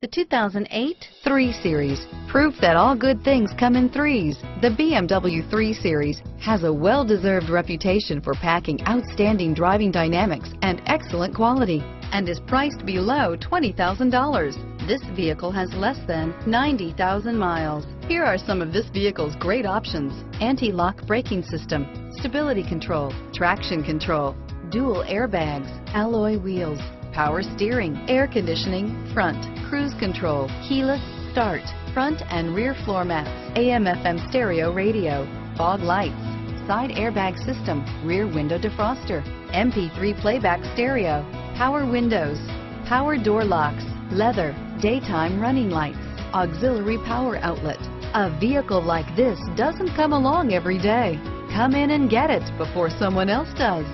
The 2008 3 Series. Proof that all good things come in threes. The BMW 3 Series has a well-deserved reputation for packing outstanding driving dynamics and excellent quality and is priced below $20,000. This vehicle has less than 90,000 miles. Here are some of this vehicle's great options. Anti-lock braking system, stability control, traction control, dual airbags, alloy wheels, power steering, air conditioning, front, cruise control, keyless start, front and rear floor mats, AM FM stereo radio, fog lights, side airbag system, rear window defroster, MP3 playback stereo, power windows, power door locks, leather, daytime running lights, auxiliary power outlet. A vehicle like this doesn't come along every day. Come in and get it before someone else does.